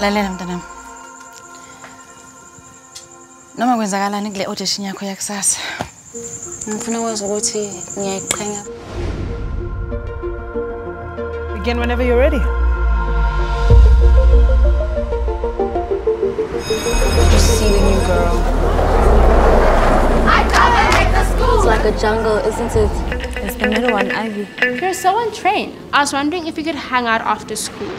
lalela mntanami noma kwenzakalani kule audition yakho yakusasa ngifuna ukwazi ukuthi ngiyayiqhenya Begin whenever you're ready. You see the new girl. I dominate the school. It's like a jungle, isn't it? It's the middle one, Ivy. You're so untrained. I was wondering if you could hang out after school.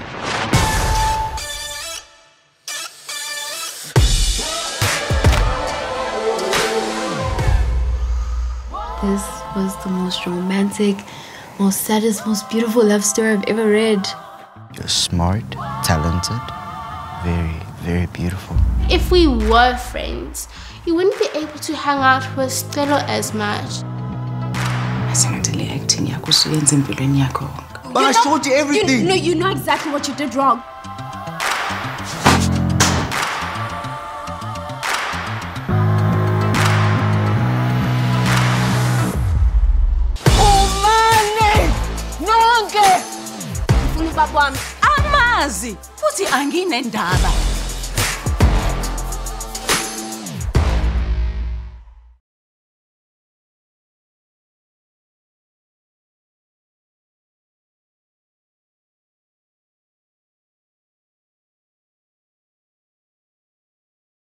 This was the most romantic, most saddest, most beautiful love story I've ever read. You're smart, talented, very, very beautiful. If we were friends, you wouldn't be able to hang out with Stella as much. asingathi le acting yakho usuyenza empilweni yakho But I showed you everything. no, you know exactly what you did wrong. ke? Ngifuna ubabami amazi futhi anginendaba.